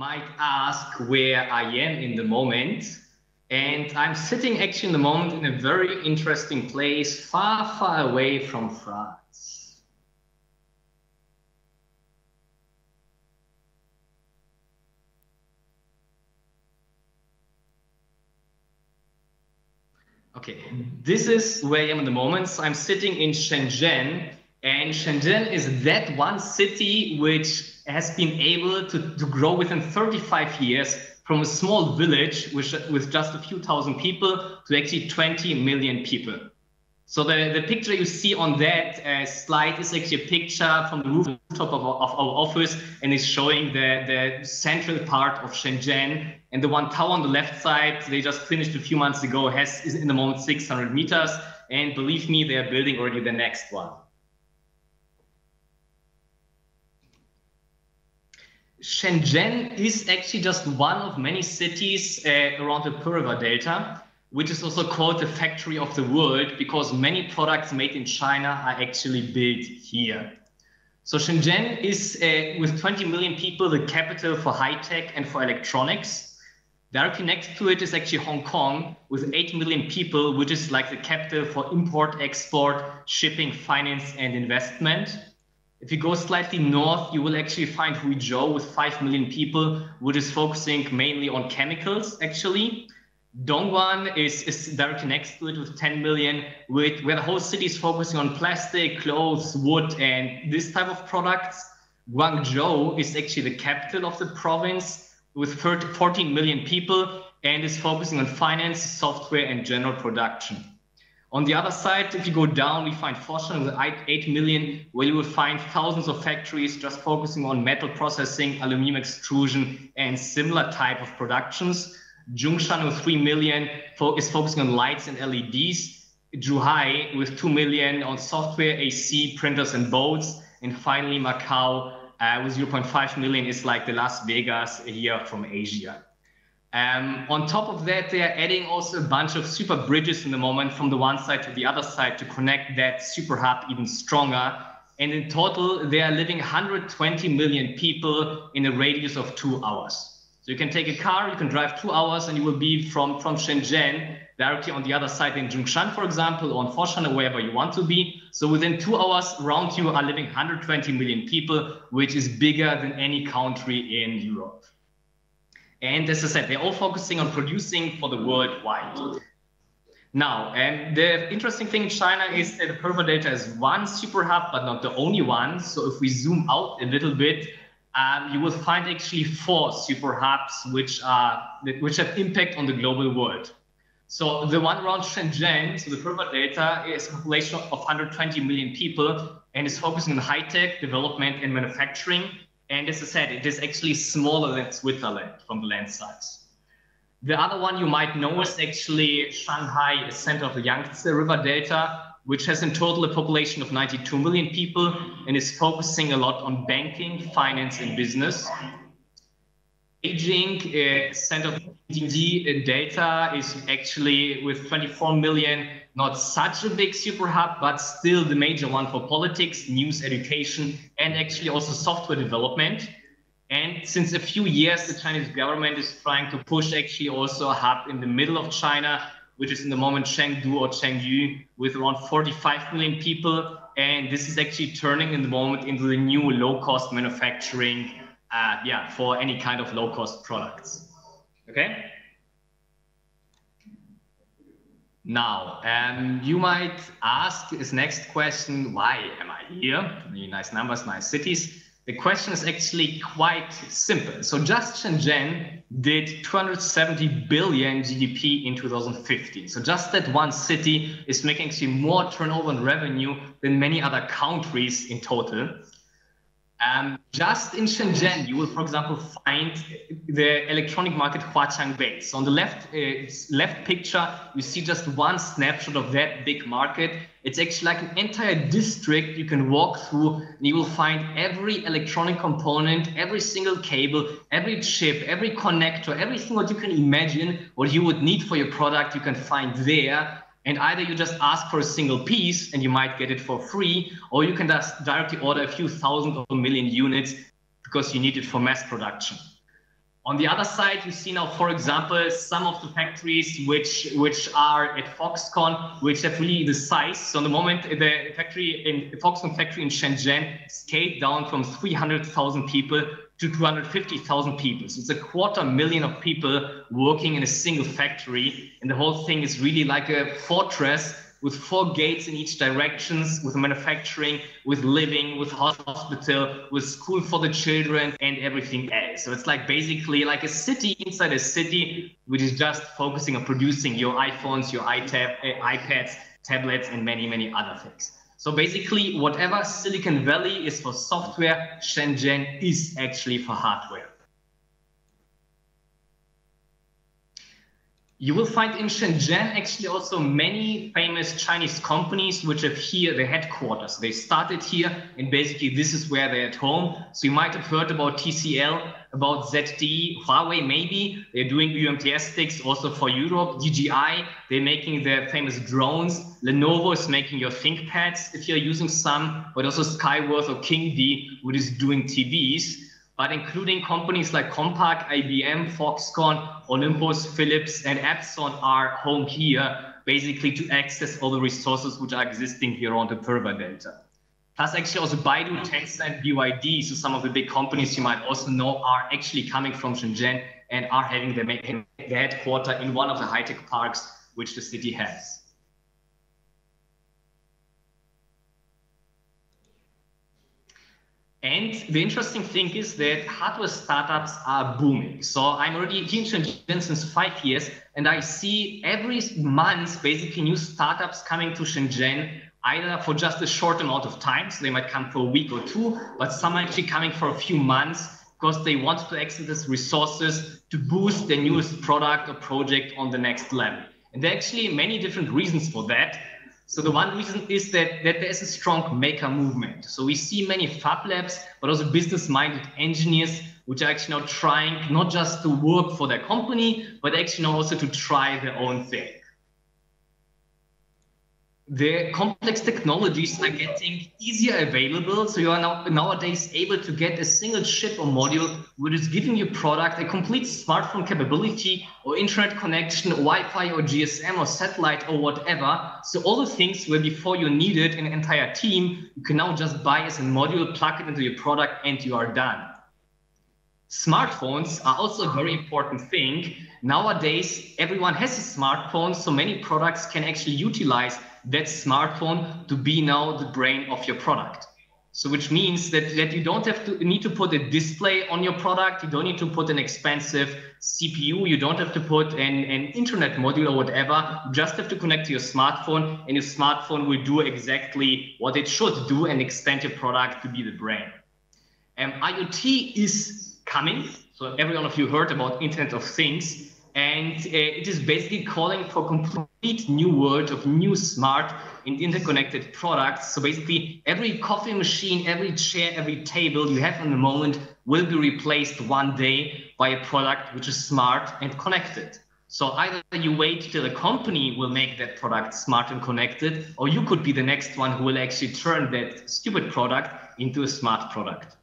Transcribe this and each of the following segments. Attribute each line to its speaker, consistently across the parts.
Speaker 1: might ask where I am in the moment. And I'm sitting actually in the moment in a very interesting place, far, far away from France. Okay, this is where I am in the moment. So I'm sitting in Shenzhen, and Shenzhen is that one city which has been able to, to grow within 35 years from a small village with, with just a few thousand people to actually 20 million people. So the, the picture you see on that uh, slide is actually a picture from the rooftop of, of our office and is showing the, the central part of Shenzhen. And the one tower on the left side, they just finished a few months ago, has is in the moment 600 meters. And believe me, they are building already the next one. Shenzhen is actually just one of many cities uh, around the River Delta, which is also called the factory of the world because many products made in China are actually built here. So Shenzhen is, uh, with 20 million people, the capital for high tech and for electronics. Directly next to it is actually Hong Kong with 8 million people, which is like the capital for import, export, shipping, finance, and investment. If you go slightly north, you will actually find Huizhou with 5 million people, which is focusing mainly on chemicals, actually. Dongguan is, is directly next to it with 10 million, with, where the whole city is focusing on plastic, clothes, wood, and this type of products. Guangzhou is actually the capital of the province with 30, 14 million people and is focusing on finance, software, and general production. On the other side, if you go down, we find Foshan with 8 million, where you will find thousands of factories just focusing on metal processing, aluminum extrusion, and similar type of productions. Zhongshan with 3 million is focusing on lights and LEDs. Zhuhai with 2 million on software, AC, printers, and boats. And finally, Macau uh, with 0.5 million is like the Las Vegas here from Asia. Um, on top of that, they are adding also a bunch of super bridges in the moment from the one side to the other side to connect that super hub even stronger. And in total, they are living 120 million people in a radius of two hours. So you can take a car, you can drive two hours, and you will be from, from Shenzhen directly on the other side in Zhongshan, for example, or in Foshan, or wherever you want to be. So within two hours, around you are living 120 million people, which is bigger than any country in Europe. And as I said, they're all focusing on producing for the worldwide. Now, and the interesting thing in China is that the Delta is one super hub, but not the only one. So if we zoom out a little bit, um, you will find actually four super hubs which are which have impact on the global world. So the one around Shenzhen, so the River Delta, is a population of 120 million people and is focusing on high tech development and manufacturing and as I said, it is actually smaller than Switzerland from the land size. The other one you might know is actually Shanghai, a center of the Yangtze River Delta, which has in total a population of 92 million people and is focusing a lot on banking, finance, and business. Beijing, uh, center of DD data, is actually with 24 million not such a big super hub, but still the major one for politics, news, education, and actually also software development. And since a few years, the Chinese government is trying to push actually also a hub in the middle of China, which is in the moment Chengdu or Chengdu with around 45 million people. And this is actually turning in the moment into the new low cost manufacturing, uh, yeah, for any kind of low cost products. Okay. Now, um, you might ask this next question, why am I here? Really nice numbers, nice cities. The question is actually quite simple. So just Shenzhen did 270 billion GDP in 2015. So just that one city is making actually more turnover and revenue than many other countries in total. Um, just in Shenzhen, you will, for example, find the electronic market Huaqiangbei. So on the left uh, left picture, you see just one snapshot of that big market. It's actually like an entire district you can walk through, and you will find every electronic component, every single cable, every chip, every connector, everything what you can imagine, what you would need for your product, you can find there. And either you just ask for a single piece and you might get it for free, or you can just directly order a few thousand or a million units because you need it for mass production. On the other side, you see now, for example, some of the factories which which are at Foxconn, which have really the size. So, the moment, the factory in the Foxconn factory in Shenzhen scaled down from 300,000 people to 250,000 people. So it's a quarter million of people working in a single factory, and the whole thing is really like a fortress with four gates in each directions, with manufacturing, with living, with hospital, with school for the children, and everything else. So it's like basically like a city inside a city, which is just focusing on producing your iPhones, your uh, iPads, tablets, and many, many other things. So basically, whatever Silicon Valley is for software, Shenzhen is actually for hardware. You will find in Shenzhen actually also many famous Chinese companies which have here their headquarters. They started here and basically this is where they're at home. So you might have heard about TCL, about ZTE, Huawei maybe. They're doing UMTS sticks also for Europe. DJI, they're making their famous drones. Lenovo is making your ThinkPads if you're using some, but also Skyworth or Kingdee, which is doing TVs but including companies like Compaq, IBM, Foxconn, Olympus, Philips, and Epson are home here, basically to access all the resources which are existing here on the Pearl River Delta. Plus, actually, also Baidu, Tencent, BYD, so some of the big companies you might also know are actually coming from Shenzhen and are having their, their headquarter in one of the high-tech parks which the city has. And the interesting thing is that hardware startups are booming. So I'm already in Shenzhen since five years, and I see every month basically new startups coming to Shenzhen, either for just a short amount of time, so they might come for a week or two, but some are actually coming for a few months because they want to access resources to boost their newest product or project on the next level. And there are actually many different reasons for that. So the one reason is that, that there's a strong maker movement. So we see many fab labs, but also business-minded engineers, which are actually now trying not just to work for their company, but actually now also to try their own thing the complex technologies are getting easier available. So you are now nowadays able to get a single chip or module which is giving your product a complete smartphone capability or internet connection, Wi-Fi or GSM or satellite or whatever. So all the things where before you needed an entire team, you can now just buy as a module, plug it into your product, and you are done. Smartphones are also a very important thing. Nowadays, everyone has a smartphone, so many products can actually utilize that smartphone to be now the brain of your product. So which means that, that you don't have to need to put a display on your product. You don't need to put an expensive CPU. You don't have to put an, an internet module or whatever. You just have to connect to your smartphone and your smartphone will do exactly what it should do and extend your product to be the brain. Um, and IoT is coming. So every one of you heard about Internet of Things. And uh, it is basically calling for complete new world of new smart and interconnected products. So basically, every coffee machine, every chair, every table you have in the moment will be replaced one day by a product which is smart and connected. So either you wait till a company will make that product smart and connected, or you could be the next one who will actually turn that stupid product into a smart product.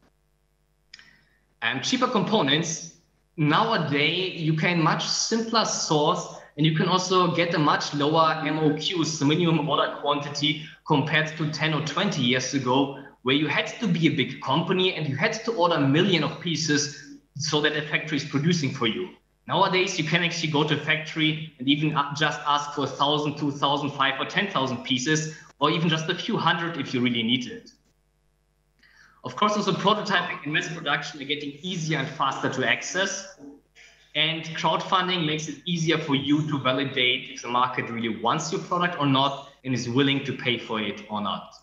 Speaker 1: And cheaper components nowadays you can much simpler source and you can also get a much lower MOQ, minimum order quantity, compared to 10 or 20 years ago, where you had to be a big company and you had to order a million of pieces so that a factory is producing for you. Nowadays, you can actually go to a factory and even just ask for 1,000, 2,000, 5 or 10,000 pieces, or even just a few hundred if you really need it. Of course, also prototyping and mass production are getting easier and faster to access. And crowdfunding makes it easier for you to validate if the market really wants your product or not and is willing to pay for it or not.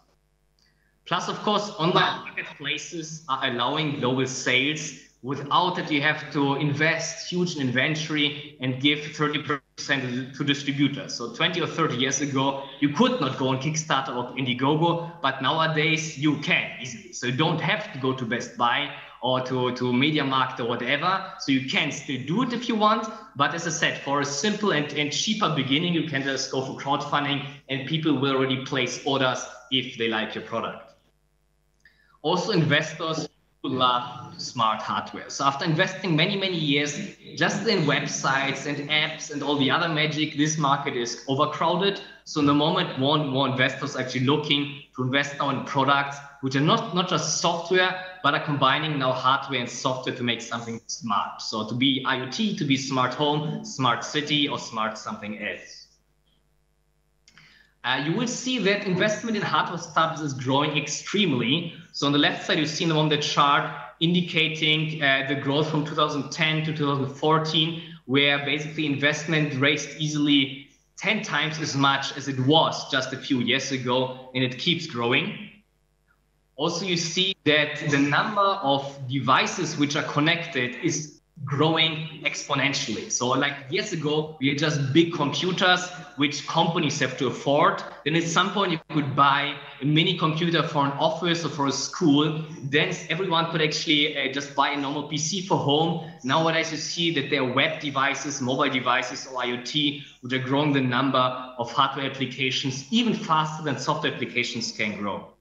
Speaker 1: Plus, of course, online marketplaces are allowing global sales without that you have to invest huge in inventory and give 30% to distributors. So 20 or 30 years ago, you could not go on Kickstarter or Indiegogo, but nowadays you can easily. So you don't have to go to Best Buy or to, to MediaMarkt or whatever. So you can still do it if you want. But as I said, for a simple and, and cheaper beginning, you can just go for crowdfunding and people will already place orders if they like your product. Also, investors love smart hardware. So after investing many, many years just in websites and apps and all the other magic, this market is overcrowded. So in the moment, more and more investors are actually looking to invest now in products which are not, not just software, but are combining now hardware and software to make something smart. So to be IoT, to be smart home, smart city, or smart something else. Uh, you will see that investment in hardware startups is growing extremely. So on the left side, you see on the chart indicating uh, the growth from 2010 to 2014, where basically investment raised easily 10 times as much as it was just a few years ago, and it keeps growing. Also, you see that the number of devices which are connected is growing exponentially. So like years ago, we had just big computers which companies have to afford. Then at some point you could buy a mini computer for an office or for a school. Then everyone could actually uh, just buy a normal PC for home. Nowadays you see that there are web devices, mobile devices or IoT, which are growing the number of hardware applications even faster than software applications can grow.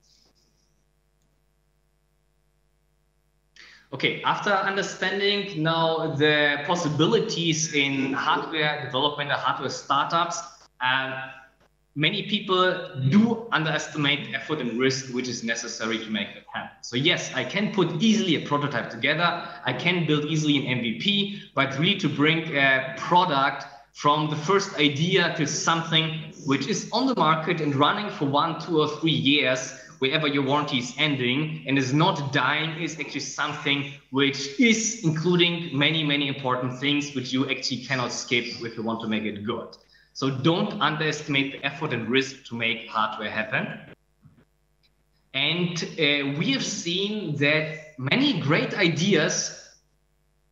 Speaker 1: Okay, after understanding now the possibilities in hardware development and hardware startups, uh, many people do underestimate effort and risk which is necessary to make it happen. So yes, I can put easily a prototype together. I can build easily an MVP, but really to bring a product from the first idea to something which is on the market and running for one, two, or three years wherever your warranty is ending and is not dying is actually something which is including many, many important things which you actually cannot skip if you want to make it good. So don't underestimate the effort and risk to make hardware happen. And uh, we have seen that many great ideas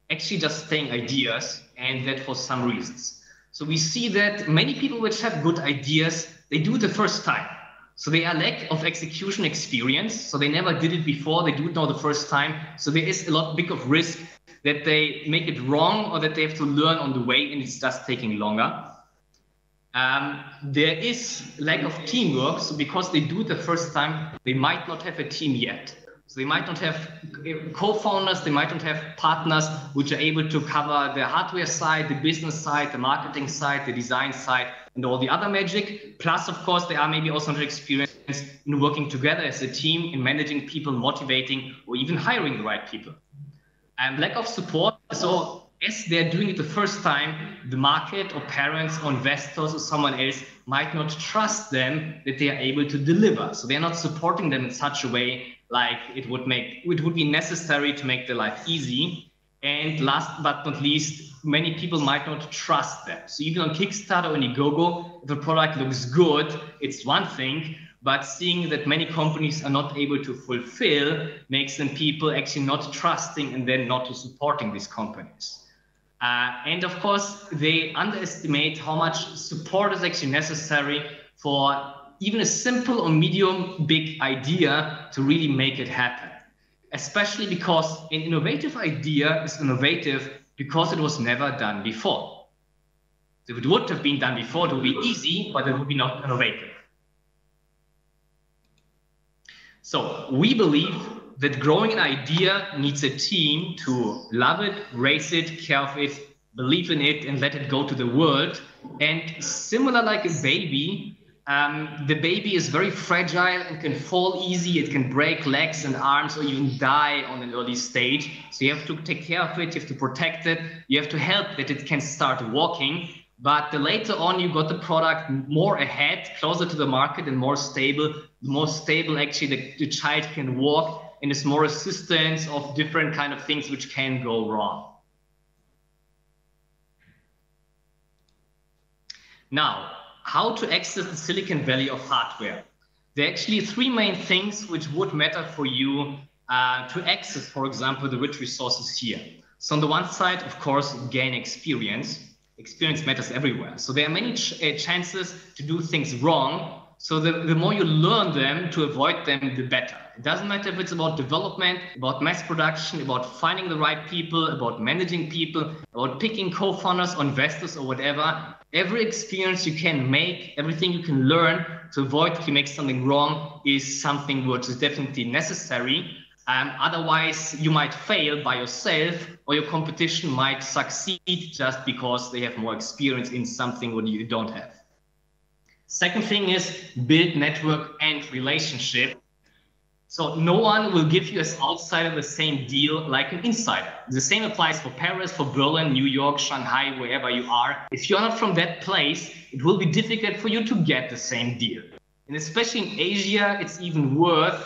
Speaker 1: actually just staying ideas and that for some reasons. So we see that many people which have good ideas, they do it the first time so they are lack of execution experience. So they never did it before. They do it now the first time. So there is a lot big of risk that they make it wrong or that they have to learn on the way and it's just taking longer. Um, there is lack of teamwork. So because they do it the first time, they might not have a team yet. So they might not have co-founders, they might not have partners which are able to cover the hardware side, the business side, the marketing side, the design side, and all the other magic. Plus, of course, they are maybe also not experienced in working together as a team, in managing people, motivating, or even hiring the right people. And lack of support. So as they're doing it the first time, the market or parents or investors or someone else might not trust them that they are able to deliver. So they're not supporting them in such a way like it would make it would be necessary to make their life easy. And last but not least, many people might not trust them. So even on Kickstarter or Indiegogo, a product looks good, it's one thing, but seeing that many companies are not able to fulfill makes them people actually not trusting and then not supporting these companies. Uh, and of course, they underestimate how much support is actually necessary for even a simple or medium big idea to really make it happen especially because an innovative idea is innovative because it was never done before. If it would have been done before, it would be easy, but it would be not innovative. So we believe that growing an idea needs a team to love it, raise it, care of it, believe in it, and let it go to the world. And similar like a baby, um, the baby is very fragile and can fall easy. It can break legs and arms or even die on an early stage. So you have to take care of it. You have to protect it. You have to help that it can start walking. But the later on you got the product more ahead, closer to the market and more stable, the more stable actually the, the child can walk and is more assistance of different kind of things which can go wrong. Now, how to access the Silicon Valley of hardware. There are actually three main things which would matter for you uh, to access, for example, the rich resources here. So on the one side, of course, gain experience. Experience matters everywhere. So there are many ch uh, chances to do things wrong. So the, the more you learn them to avoid them, the better. It doesn't matter if it's about development, about mass production, about finding the right people, about managing people, about picking co-founders or investors or whatever every experience you can make, everything you can learn to avoid if you make something wrong is something which is definitely necessary. Um, otherwise, you might fail by yourself, or your competition might succeed just because they have more experience in something what you don't have. Second thing is build network and relationship. So no one will give you as outsider the same deal like an insider. The same applies for Paris, for Berlin, New York, Shanghai, wherever you are. If you're not from that place, it will be difficult for you to get the same deal. And especially in Asia, it's even worth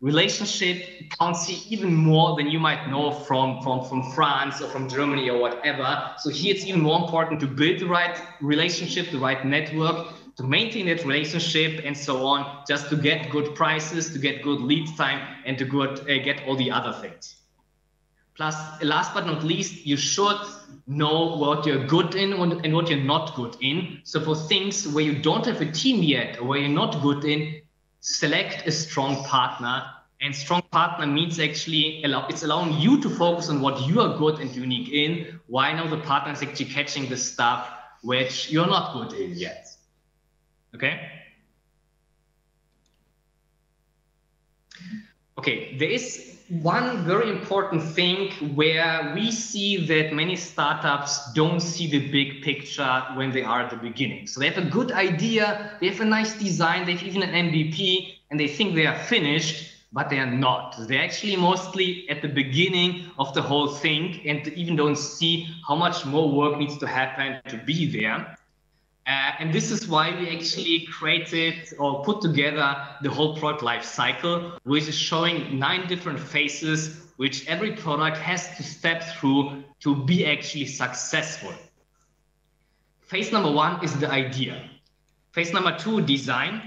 Speaker 1: relationship counts even more than you might know from, from, from France or from Germany or whatever. So here it's even more important to build the right relationship, the right network, to maintain that relationship and so on, just to get good prices, to get good lead time, and to good, uh, get all the other things. Plus, last but not least, you should know what you're good in and what you're not good in. So for things where you don't have a team yet or where you're not good in, select a strong partner. And strong partner means actually allow, it's allowing you to focus on what you are good and unique in, Why now the partner is actually catching the stuff which you're not good in yet. Okay. Okay, there is one very important thing where we see that many startups don't see the big picture when they are at the beginning. So they have a good idea, they have a nice design, they have even an MVP, and they think they are finished, but they are not. They're actually mostly at the beginning of the whole thing and even don't see how much more work needs to happen to be there. Uh, and this is why we actually created or put together the whole product life cycle, which is showing nine different phases, which every product has to step through to be actually successful. Phase number one is the idea. Phase number two, design,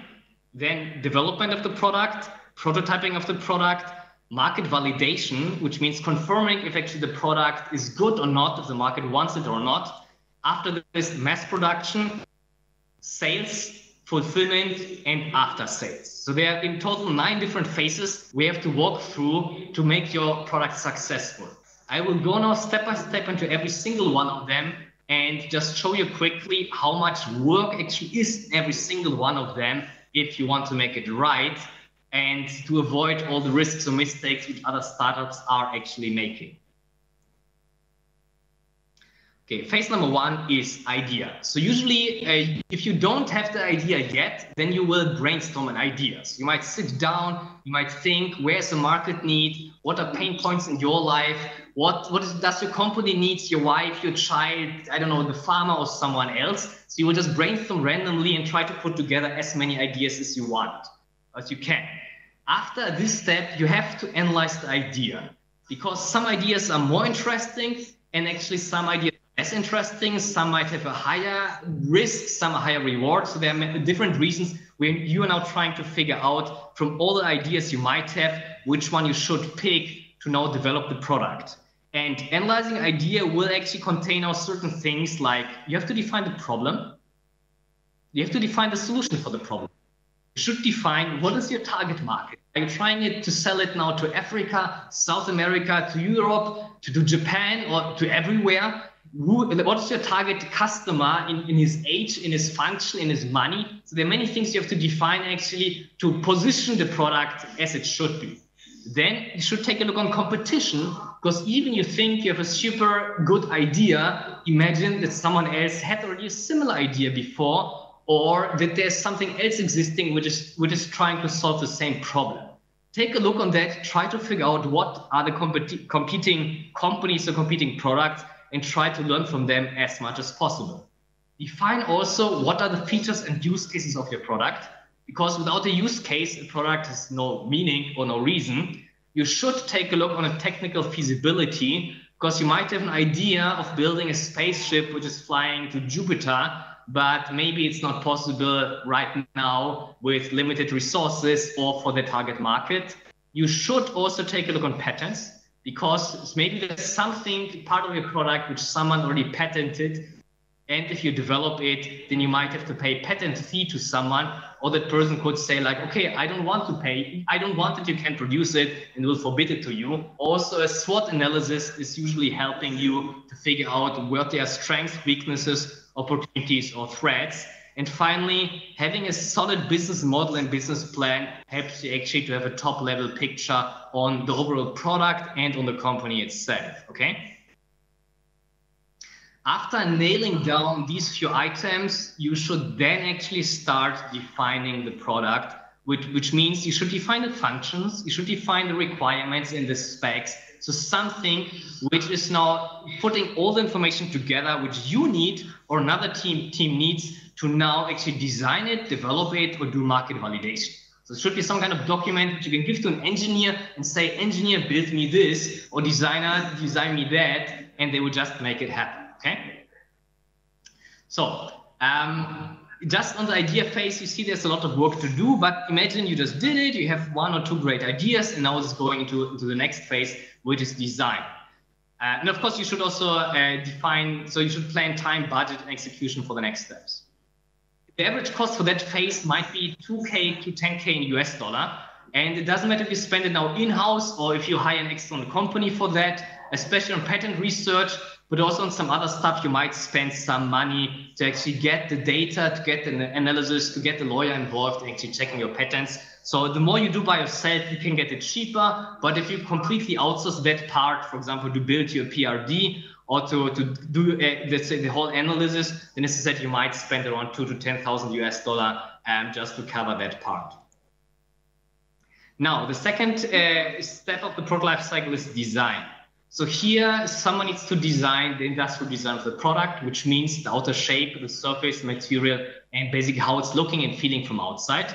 Speaker 1: then development of the product, prototyping of the product, market validation, which means confirming if actually the product is good or not, if the market wants it or not. After this, mass production, sales, fulfillment, and after sales. So there are in total nine different phases we have to walk through to make your product successful. I will go now step by step into every single one of them and just show you quickly how much work actually is in every single one of them if you want to make it right and to avoid all the risks or mistakes which other startups are actually making. Okay, phase number one is idea. So usually, uh, if you don't have the idea yet, then you will brainstorm an idea. So you might sit down, you might think, where's the market need? What are pain points in your life? What what is, does your company needs? Your wife, your child, I don't know, the farmer or someone else. So you will just brainstorm randomly and try to put together as many ideas as you want, as you can. After this step, you have to analyze the idea because some ideas are more interesting and actually some ideas less interesting. Some might have a higher risk, some a higher reward. So there are different reasons when you are now trying to figure out from all the ideas you might have, which one you should pick to now develop the product. And analyzing idea will actually contain now certain things like you have to define the problem. You have to define the solution for the problem. You should define what is your target market. Are you trying it to sell it now to Africa, South America, to Europe, to, to Japan, or to everywhere? Who, what's your target customer in, in his age, in his function, in his money. So there are many things you have to define actually to position the product as it should be. Then you should take a look on competition because even you think you have a super good idea, imagine that someone else had already a similar idea before or that there's something else existing which is which is trying to solve the same problem. Take a look on that, try to figure out what are the competi- competing companies or competing products and try to learn from them as much as possible. Define also what are the features and use cases of your product, because without a use case, a product has no meaning or no reason. You should take a look on a technical feasibility, because you might have an idea of building a spaceship which is flying to Jupiter, but maybe it's not possible right now with limited resources or for the target market. You should also take a look on patents because maybe there's something part of your product which someone already patented and if you develop it then you might have to pay patent fee to someone or that person could say like okay i don't want to pay i don't want it you can produce it and will forbid it to you. Also a swot analysis is usually helping you to figure out what their strengths weaknesses opportunities or threats And finally, having a solid business model and business plan helps you actually to have a top level picture on the overall product and on the company itself, okay? After nailing down these few items, you should then actually start defining the product, which, which means you should define the functions, you should define the requirements and the specs. So something which is now putting all the information together, which you need or another team team needs to now actually design it, develop it, or do market validation. So it should be some kind of document which you can give to an engineer and say, engineer, build me this, or designer, design me that, and they will just make it happen okay? So um, just on the idea phase, you see there's a lot of work to do, but imagine you just did it, you have one or two great ideas, and now it's going into, into the next phase, which is design. Uh, and of course, you should also uh, define, so you should plan time, budget, and execution for the next steps. The average cost for that phase might be 2K to 10K in US dollar. And it doesn't matter if you spend it now in-house or if you hire an external company for that, especially on patent research, but also on some other stuff, you might spend some money to actually get the data, to get the analysis, to get the lawyer involved, actually checking your patents. So the more you do by yourself, you can get it cheaper. But if you completely outsource that part, for example, to build your PRD or to, to do uh, let's say the whole analysis, then as I said, you might spend around two to 10,000 US dollar um, just to cover that part. Now, the second uh, step of the product life cycle is design. So here, someone needs to design the industrial design of the product, which means the outer shape, the surface, material, and basically how it's looking and feeling from outside.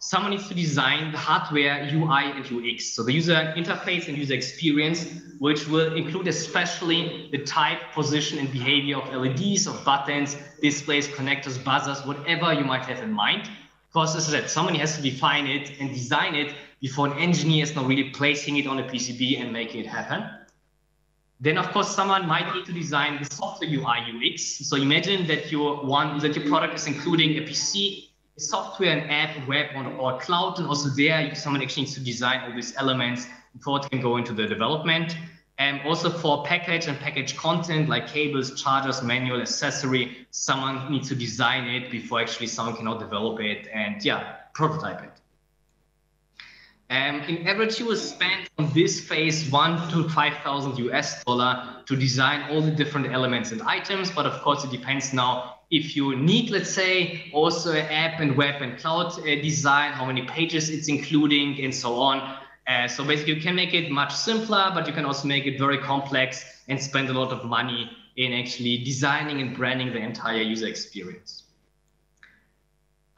Speaker 1: Someone needs to design the hardware, UI, and UX. So the user interface and user experience, which will include especially the type, position, and behavior of LEDs, of buttons, displays, connectors, buzzers, whatever you might have in mind. Because as I said, somebody has to define it and design it before an engineer is now really placing it on a PCB and making it happen. Then, of course, someone might need to design the software UI UX. So imagine that your one that your product is including a PC, software, an app, web, or cloud, and also there someone actually needs to design all these elements before it can go into the development. And also for package and package content like cables, chargers, manual, accessory, someone needs to design it before actually someone cannot develop it and yeah, prototype it. Um, in average, you will spend on this phase one to 5,000 US dollar to design all the different elements and items. But of course, it depends now if you need, let's say, also an app and web and cloud uh, design, how many pages it's including and so on. Uh, so basically, you can make it much simpler, but you can also make it very complex and spend a lot of money in actually designing and branding the entire user experience.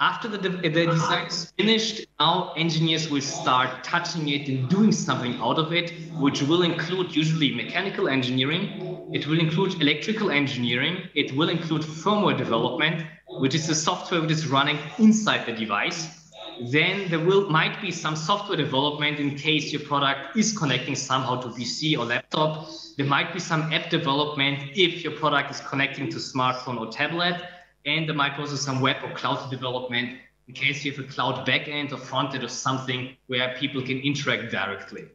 Speaker 1: After the, the design is finished, now engineers will start touching it and doing something out of it, which will include usually mechanical engineering. It will include electrical engineering. It will include firmware development, which is the software that is running inside the device. Then there will might be some software development in case your product is connecting somehow to PC or laptop. There might be some app development if your product is connecting to smartphone or tablet and there might also some web or cloud development in case you have a cloud backend or frontend or something where people can interact directly.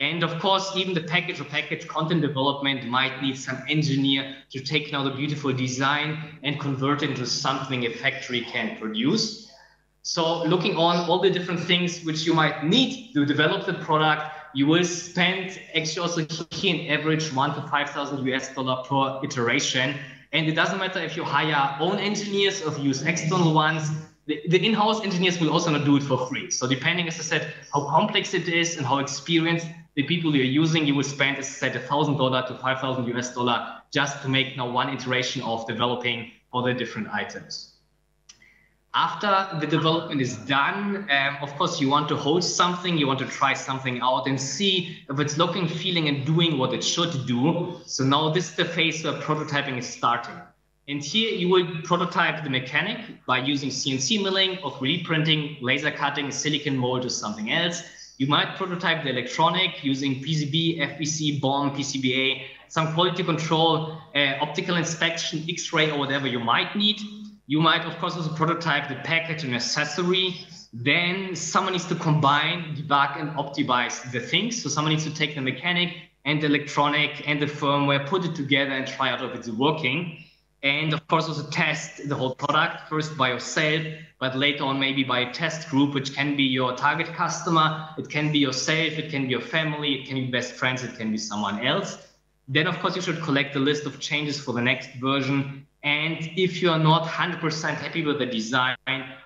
Speaker 1: And of course, even the package or package content development might need some engineer to take now the beautiful design and convert it into something a factory can produce. So looking on all the different things which you might need to develop the product, you will spend actually also here in average one to 5,000 US dollar per iteration and it doesn't matter if you hire own engineers or use external ones, the, the in-house engineers will also not do it for free. So depending, as I said, how complex it is and how experienced the people you're using, you will spend, as I said, $1,000 to 5,000 US dollar just to make now one iteration of developing all the different items. After the development is done, um, of course, you want to host something, you want to try something out and see if it's looking, feeling, and doing what it should do. So now this is the phase where prototyping is starting. And here you will prototype the mechanic by using CNC milling or 3D printing, laser cutting, silicone mold or something else. You might prototype the electronic using PCB, FPC, BOM, PCBA, some quality control, uh, optical inspection, X-ray, or whatever you might need. You might, of course, also prototype the package and accessory. Then someone needs to combine, debug, and optimize the things. So someone needs to take the mechanic and the electronic and the firmware, put it together and try out if it's working. and of course also test the whole product first by yourself but later on maybe by a test group which can be your target customer it can be yourself it can be your family it can be best friends it can be someone else then of course you should collect the list of changes for the next version and if you are not 100% happy with the design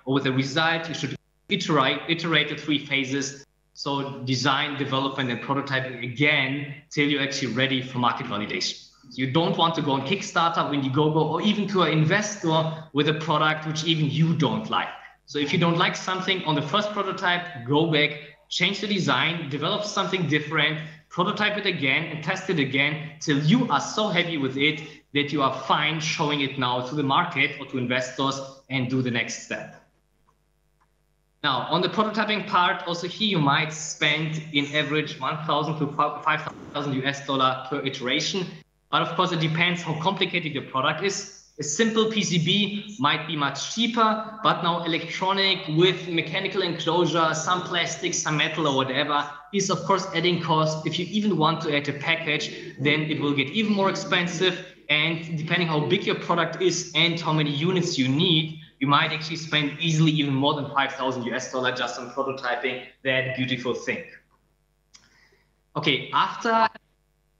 Speaker 1: or with the result you should iterate iterate the three phases so design development and prototyping again till you're actually ready for market validation you don't want to go on Kickstarter, Indiegogo, or even to an investor with a product which even you don't like. So if you don't like something on the first prototype, go back, change the design, develop something different, prototype it again, and test it again till you are so happy with it that you are fine showing it now to the market or to investors and do the next step. Now, on the prototyping part, also here you might spend in average 1,000 to 5,000 US dollar per iteration. But of course, it depends how complicated your product is. A simple PCB might be much cheaper, but now electronic with mechanical enclosure, some plastic, some metal or whatever is of course adding cost. If you even want to add a package, then it will get even more expensive. And depending how big your product is and how many units you need, you might actually spend easily even more than 5,000 US dollar just on prototyping that beautiful thing. Okay, after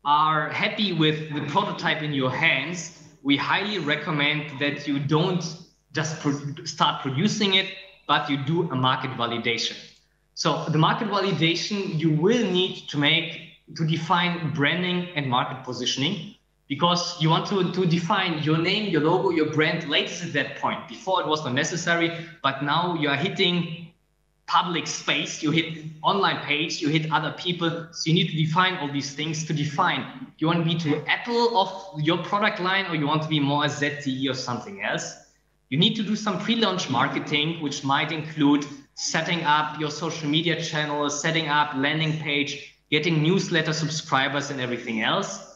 Speaker 1: are happy with the prototype in your hands, we highly recommend that you don't just pro start producing it, but you do a market validation. So the market validation you will need to make to define branding and market positioning because you want to, to define your name, your logo, your brand latest at that point. Before it was not necessary, but now you are hitting public space, you hit online page, you hit other people. So you need to define all these things to define. You want to be to Apple of your product line, or you want to be more ZTE or something else. You need to do some pre-launch marketing, which might include setting up your social media channels, setting up landing page, getting newsletter subscribers and everything else.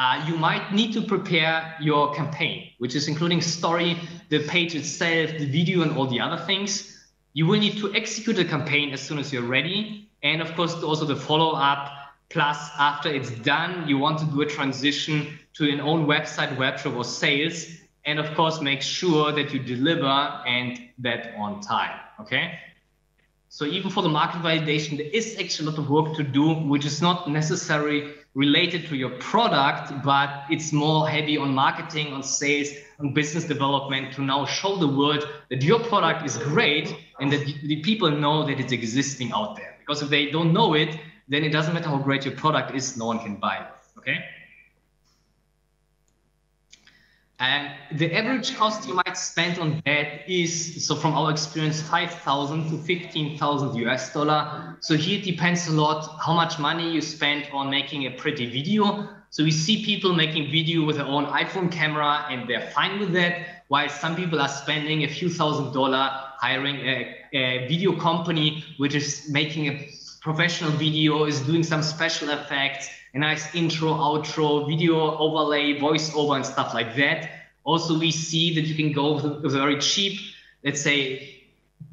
Speaker 1: Uh, you might need to prepare your campaign, which is including story, the page itself, the video, and all the other things. You will need to execute the campaign as soon as you're ready. And of course, also the follow up. Plus, after it's done, you want to do a transition to an own website, webshop, or sales. And of course, make sure that you deliver and that on time. Okay. So even for the market validation, there is actually a lot of work to do, which is not necessarily related to your product, but it's more heavy on marketing, on sales, on business development to now show the world that your product is great and that the people know that it's existing out there. Because if they don't know it, then it doesn't matter how great your product is, no one can buy it. Okay. And the average cost you might spend on that is, so from our experience, 5,000 to 15,000 US dollar. So here it depends a lot how much money you spend on making a pretty video. So we see people making video with their own iPhone camera and they're fine with that, while some people are spending a few thousand dollar hiring a, a video company, which is making a professional video, is doing some special effects, a nice intro, outro, video overlay, voiceover, and stuff like that. Also, we see that you can go with a very cheap, let's say,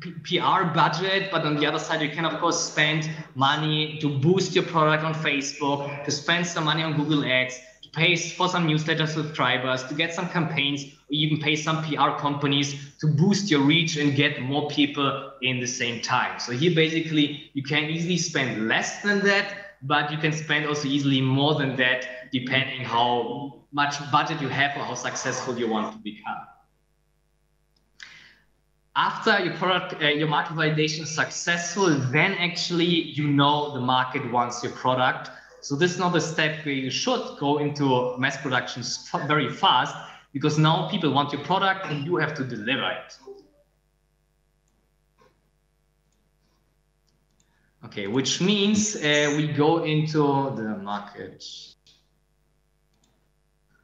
Speaker 1: PR budget, but on the other side, you can of course spend money to boost your product on Facebook, to spend some money on Google Ads, to pay for some newsletter subscribers, to get some campaigns, or even pay some PR companies to boost your reach and get more people in the same time. So here, basically, you can easily spend less than that, but you can spend also easily more than that depending how much budget you have or how successful you want to become. After your product, uh, your market validation is successful, then actually you know the market wants your product. So this is not a step where you should go into mass production very fast because now people want your product and you have to deliver it. Okay, which means uh, we go into the market,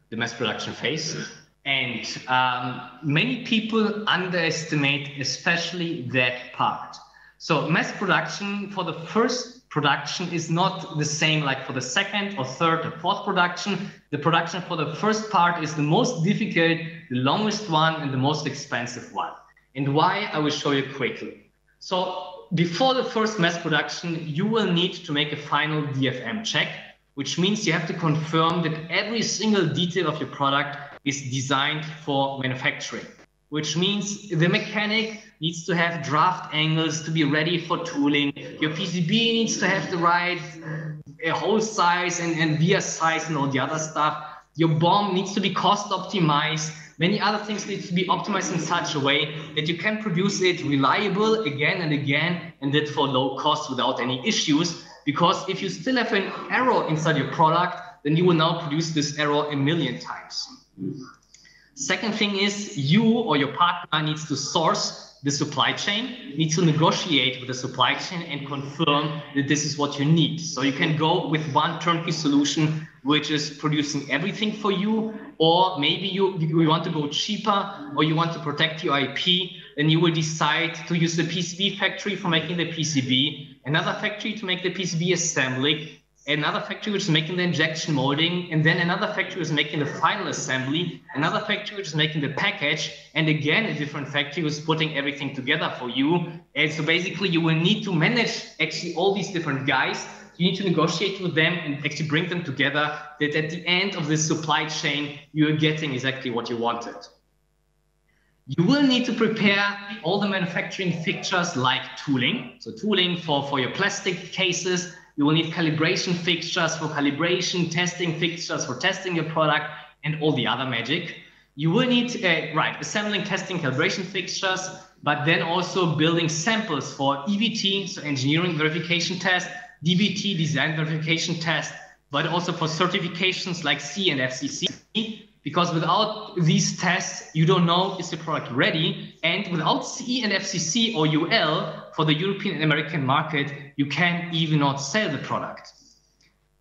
Speaker 1: the mass production phase. And um, many people underestimate especially that part. So mass production for the first production is not the same like for the second or third or fourth production. The production for the first part is the most difficult, the longest one, and the most expensive one. And why, I will show you quickly. So before the first mass production, you will need to make a final DFM check, which means you have to confirm that every single detail of your product is designed for manufacturing, which means the mechanic needs to have draft angles to be ready for tooling. Your PCB needs to have the right uh, hole size and, and via size and all the other stuff. Your BOM needs to be cost optimized. Many other things need to be optimized in such a way that you can produce it reliable again and again, and that for low cost without any issues. Because if you still have an error inside your product, then you will now produce this error a million times. Second thing is you or your partner needs to source the supply chain, needs to negotiate with the supply chain and confirm that this is what you need. So you can go with one turnkey solution, which is producing everything for you, or maybe you, you want to go cheaper or you want to protect your IP, then you will decide to use the PCB factory for making the PCB, another factory to make the PCB assembly, another factory which is making the injection molding, and then another factory is making the final assembly, another factory which is making the package, and again a different factory is putting everything together for you. And so basically you will need to manage actually all these different guys. You need to negotiate with them and actually bring them together that at the end of this supply chain, you're getting exactly what you wanted. You will need to prepare all the manufacturing fixtures like tooling. So tooling for, for your plastic cases, you will need calibration fixtures for calibration, testing fixtures for testing your product, and all the other magic. You will need, uh, right, assembling, testing, calibration fixtures, but then also building samples for EVT, so engineering verification test, DVT, design verification test, but also for certifications like CE and FCC, because without these tests, you don't know is the product ready. And without CE and FCC or UL for the European and American market, you can even not sell the product.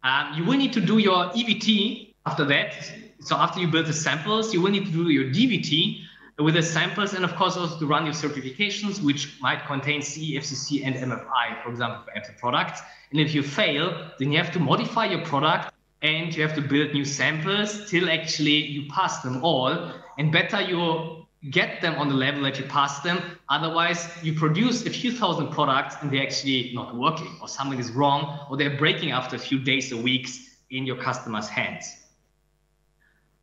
Speaker 1: Um, you will need to do your EVT after that. So after you build the samples, you will need to do your DVT with the samples and of course also to run your certifications, which might contain CE, FCC, and MFI, for example, for Apple products. And if you fail, then you have to modify your product and you have to build new samples till actually you pass them all. And better you get them on the level that you pass them. Otherwise, you produce a few thousand products and they're actually not working, or something is wrong, or they're breaking after a few days or weeks in your customer's hands.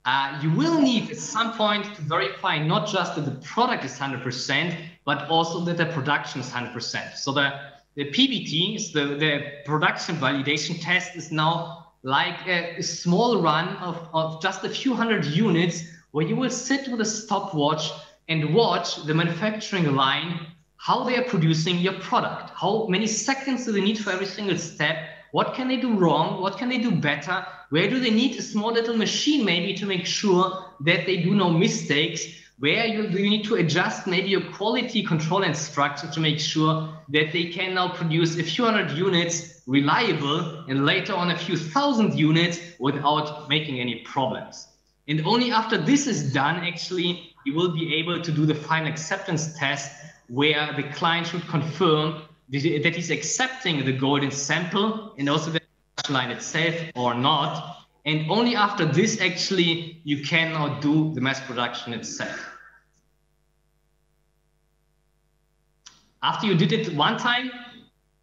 Speaker 1: Uh, you will need at some point to verify not just that the product is 100%, but also that the production is 100%. So the, the PVT, the, the production validation test, is now like a, small run of, of just a few hundred units where you will sit with a stopwatch and watch the manufacturing line, how they are producing your product, how many seconds do they need for every single step, what can they do wrong, what can they do better, where do they need a small little machine maybe to make sure that they do no mistakes, where you, need to adjust maybe your quality control and structure to make sure that they can now produce a few hundred units reliable and later on a few thousand units without making any problems. And only after this is done, actually, you will be able to do the final acceptance test where the client should confirm that he's accepting the golden sample and also the line itself or not. And only after this, actually, you can now do the mass production itself. After you did it one time,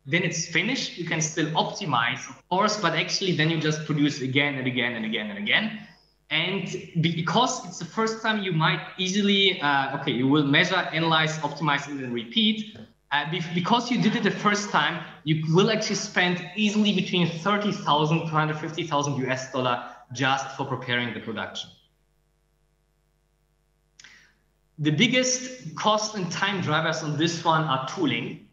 Speaker 1: then it's finished. You can still optimize, of course, but actually then you just produce again and again and again and again. And because it's the first time, you might easily, uh, okay, you will measure, analyze, optimize, and then repeat. Uh, because you did it the first time, you will actually spend easily between 30,000 to 150,000 US dollar just for preparing the production. The biggest cost and time drivers on this one are tooling.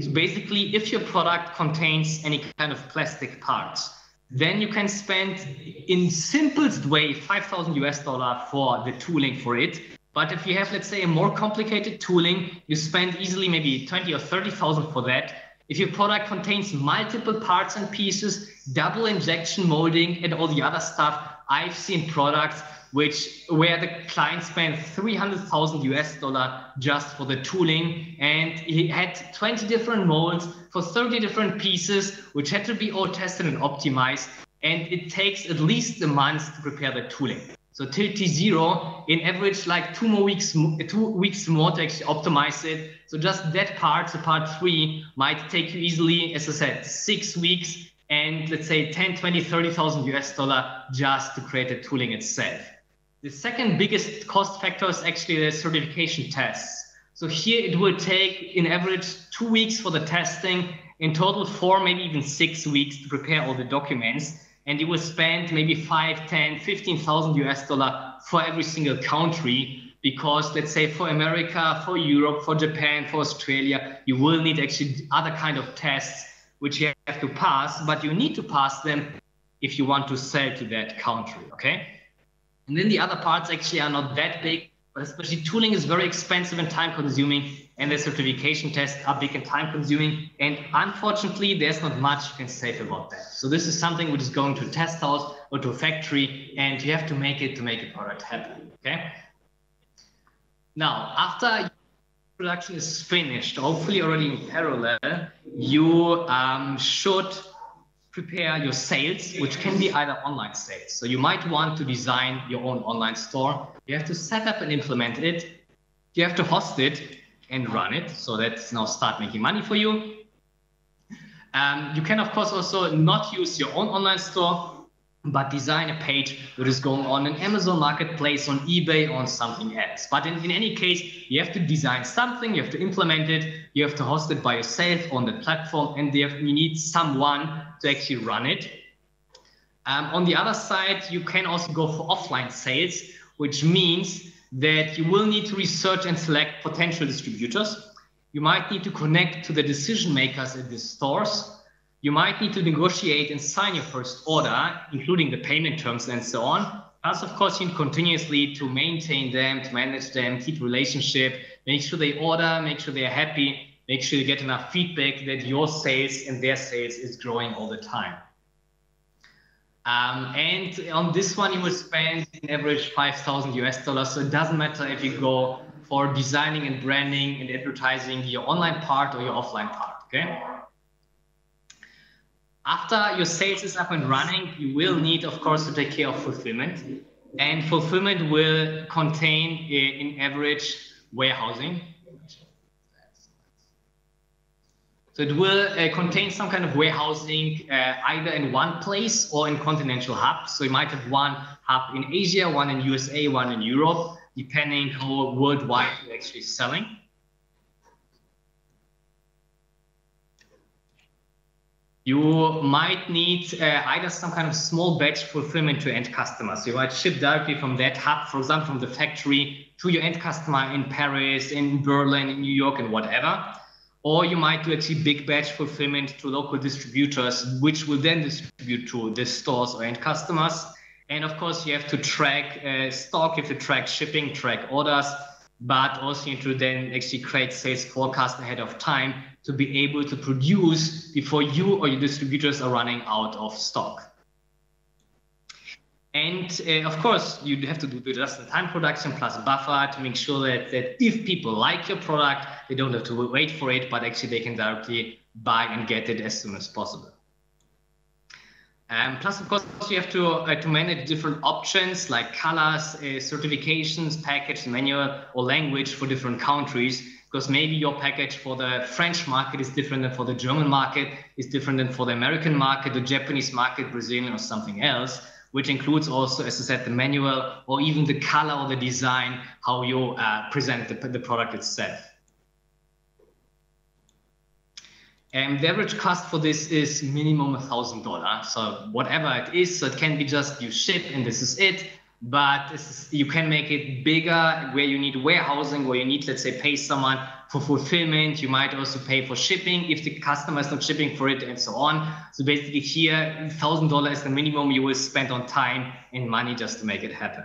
Speaker 1: So basically, if your product contains any kind of plastic parts, then you can spend in simplest way 5,000 US dollar for the tooling for it. But if you have, let's say, a more complicated tooling, you spend easily maybe 20 or 30,000 for that. If your product contains multiple parts and pieces, double injection molding and all the other stuff, I've seen products which where the client spent 300,000 US dollar just for the tooling and he had 20 different molds for 30 different pieces which had to be all tested and optimized and it takes at least a month to prepare the tooling. So till T0, in average, like two more weeks, two weeks more to actually optimize it. So just that part, so part three, might take you easily, as I said, six weeks and let's say 10, 20, 30,000 US dollar just to create the tooling itself. The second biggest cost factor is actually the certification tests. So here it will take in average two weeks for the testing, in total four, maybe even six weeks to prepare all the documents. And you will spend maybe five, 10, 15,000 US dollar for every single country because let's say for America, for Europe, for Japan, for Australia, you will need actually other kind of tests which you have to pass, but you need to pass them if you want to sell to that country, okay? And then the other parts actually are not that big, but especially tooling is very expensive and time consuming, and the certification tests are big and time consuming. And unfortunately, there's not much you can save about that. So this is something which is going to a test house or to a factory, and you have to make it to make a product happen, okay? Now, after production is finished, hopefully already in parallel, you um, should prepare your sales, which can be either online sales. So you might want to design your own online store. You have to set up and implement it. You have to host it and run it. So that's now start making money for you. Um, you can, of course, also not use your own online store but design a page that is going on an Amazon marketplace, on eBay, on something else. But in, in any case, you have to design something, you have to implement it, you have to host it by yourself on the platform, and you, have, you need someone to actually run it. Um, on the other side, you can also go for offline sales, which means that you will need to research and select potential distributors. You might need to connect to the decision makers at the stores you might need to negotiate and sign your first order, including the payment terms and so on. Plus, of course, you need continuously to maintain them, to manage them, keep relationship, make sure they order, make sure they're happy, make sure you get enough feedback that your sales and their sales is growing all the time. Um, and on this one, you will spend an average 5,000 US dollars. So it doesn't matter if you go for designing and branding and advertising your online part or your offline part, okay? After your sales is up and running, you will need, of course, to take care of fulfillment. And fulfillment will contain, in average, warehousing. So it will uh, contain some kind of warehousing uh, either in one place or in continental hubs. So you might have one hub in Asia, one in USA, one in Europe, depending how worldwide you're actually selling. you might need uh, either some kind of small batch fulfillment to end customers. You might ship directly from that hub, for example, from the factory to your end customer in Paris, in Berlin, in New York, and whatever. Or you might do actually big batch fulfillment to local distributors, which will then distribute to the stores or end customers. And of course, you have to track uh, stock, you have to track shipping, track orders, but also you need to then actually create sales forecast ahead of time to be able to produce before you or your distributors are running out of stock. And uh, of course, you have to do the just-in-time production plus buffer to make sure that, that if people like your product, they don't have to wait for it, but actually they can directly buy and get it as soon as possible. Um, plus, of course, you have to, uh, to manage different options like colors, uh, certifications, package, manual, or language for different countries because maybe your package for the French market is different than for the German market, is different than for the American market, the Japanese market, Brazilian, or something else, which includes also, as I said, the manual or even the color or the design, how you uh, present the, the product itself. And the average cost for this is minimum a thousand dollars. So whatever it is, so it can be just you ship and this is it, but you can make it bigger where you need warehousing, where you need, let's say, pay someone for fulfillment. You might also pay for shipping if the customer is not shipping for it and so on. So basically here, $1,000 is the minimum you will spend on time and money just to make it happen.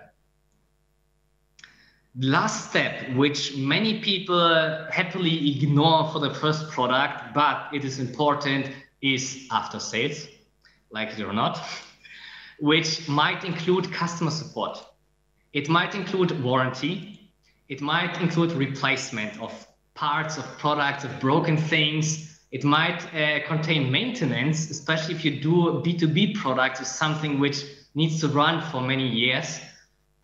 Speaker 1: Last step, which many people happily ignore for the first product, but it is important, is after sales, like it or not which might include customer support. It might include warranty. It might include replacement of parts of products, of broken things. It might uh, contain maintenance, especially if you do B2B products or something which needs to run for many years.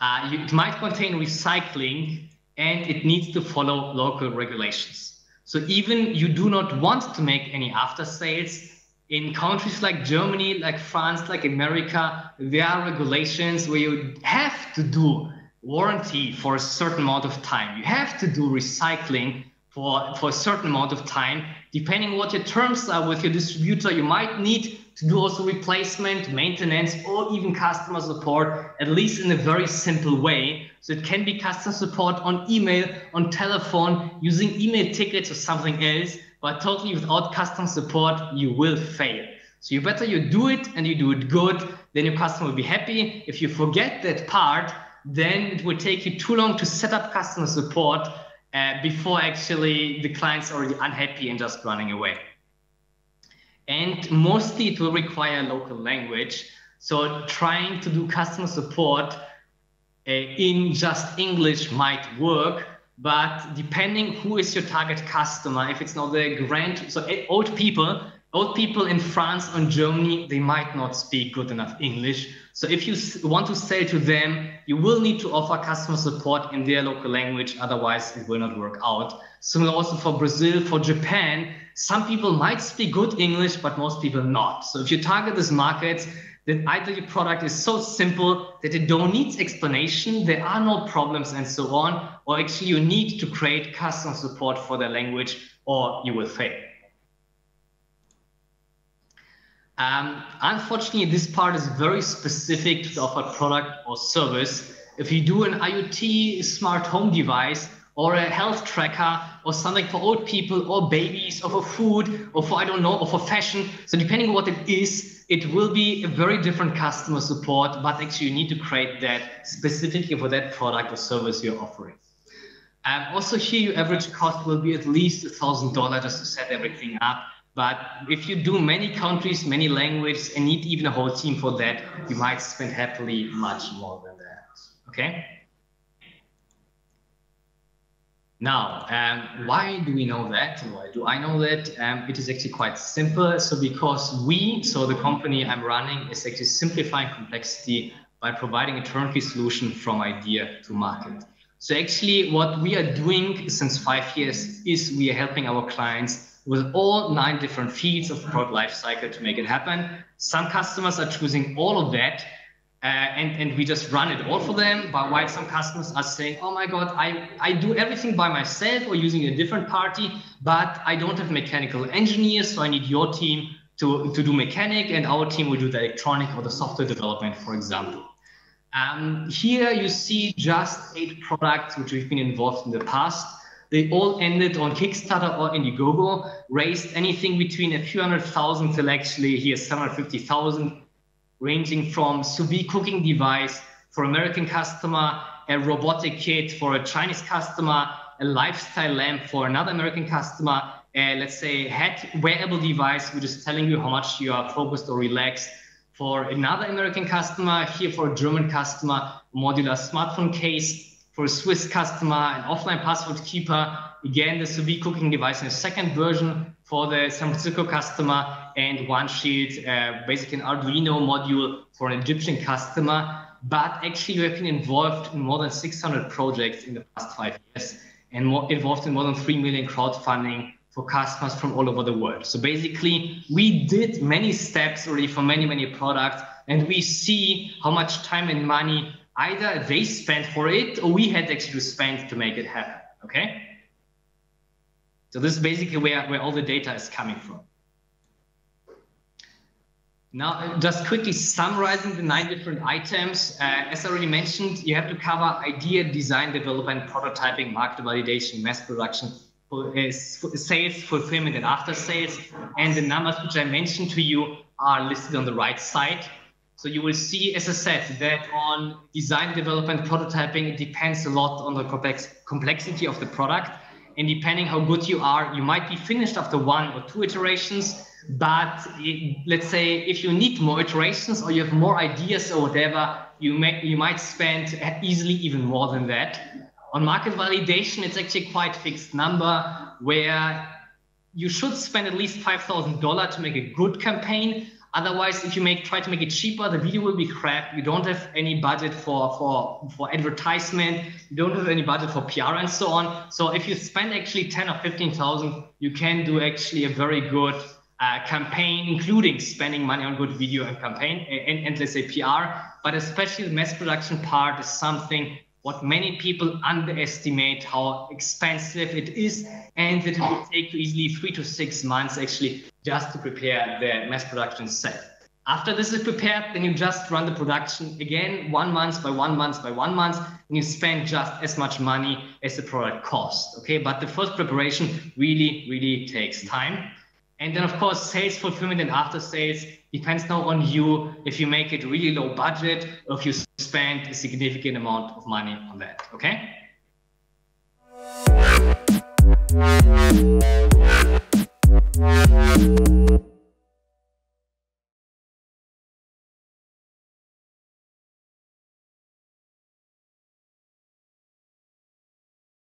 Speaker 1: Uh, you, it might contain recycling and it needs to follow local regulations. So even you do not want to make any after sales, in countries like Germany, like France, like America, there are regulations where you have to do warranty for a certain amount of time. You have to do recycling for, for a certain amount of time. Depending what your terms are with your distributor, you might need to do also replacement, maintenance, or even customer support, at least in a very simple way. So it can be customer support on email, on telephone, using email tickets or something else, but totally without customer support, you will fail. So you better you do it and you do it good, then your customer will be happy. If you forget that part, then it will take you too long to set up customer support uh, before actually the client's already unhappy and just running away. And mostly it will require local language. So trying to do customer support uh, in just English might work, but depending who is your target customer, if it's not the grand, so eh, old people, old people in France and Germany, they might not speak good enough English. So if you want to sell to them, you will need to offer customer support in their local language. Otherwise, it will not work out. Similar also for Brazil, for Japan, some people might speak good English, but most people not. So if you target these markets, either your product is so simple that it don't need explanation, there are no problems and so on, or actually you need to create custom support for the language or you will fail. Um, unfortunately, this part is very specific to the offered product or service. If you do an IoT smart home device or a health tracker or something for old people or babies or for food or for, I don't know, or for fashion. So depending on what it is, it will be a very different customer support, but actually you need to create that specifically for that product or service you're offering. Um, also here, your average cost will be at least a $1,000 just to set everything up. But if you do many countries, many languages, and need even a whole team for that, you might spend happily much more than that. Okay? Now, um, why do we know that? Why do I know that? Um, it is actually quite simple. So because we, so the company I'm running is actually simplifying complexity by providing a turnkey solution from idea to market. So actually what we are doing since five years is we are helping our clients with all nine different feeds of product lifecycle to make it happen. Some customers are choosing all of that uh, and, and we just run it all for them. But while some customers are saying, oh my God, I, I do everything by myself or using a different party, but I don't have mechanical engineers, so I need your team to, to do mechanic and our team will do the electronic or the software development, for example. Um, here you see just eight products which we've been involved in the past. They all ended on Kickstarter or Indiegogo, raised anything between a few hundred thousand till actually here 750,000, ranging from sous vide cooking device for American customer, a robotic kit for a Chinese customer, a lifestyle lamp for another American customer, a, let's say head wearable device, which is telling you how much you are focused or relaxed. For another American customer, here for a German customer, modular smartphone case, for a Swiss customer, an offline password keeper, again, the sous vide cooking device in a second version for the San Francisco customer, and one sheet, uh, basically an Arduino module for an Egyptian customer. But actually, we have been involved in more than 600 projects in the past five years and more, involved in more than 3 million crowdfunding for customers from all over the world. So basically, we did many steps already for many, many products, and we see how much time and money either they spent for it or we had actually to spend to make it happen. Okay. So this is basically where, where all the data is coming from. Now, just quickly summarizing the nine different items. Uh, as I already mentioned, you have to cover idea, design, development, prototyping, market validation, mass production, uh, sales, fulfillment, and after sales. And the numbers which I mentioned to you are listed on the right side. So you will see, as I said, that on design, development, prototyping, it depends a lot on the complex complexity of the product. And depending how good you are, you might be finished after one or two iterations. But it, let's say if you need more iterations or you have more ideas or whatever, you may you might spend easily even more than that. On market validation, it's actually quite fixed number where you should spend at least $5,000 to make a good campaign Otherwise, if you make try to make it cheaper, the video will be crap. You don't have any budget for for for advertisement. You don't have any budget for PR and so on. So if you spend actually ten or fifteen thousand, you can do actually a very good uh, campaign, including spending money on good video and campaign and, and let's say PR. But especially the mass production part is something what many people underestimate how expensive it is and that it will take easily three to six months actually just to prepare the mass production set. After this is prepared, then you just run the production again, one month by one month by one month, and you spend just as much money as the product costs. Okay, but the first preparation really, really takes time. And then of course, sales fulfillment and after sales depends now on you if you make it really low budget or if you spend a significant amount of money on that, okay?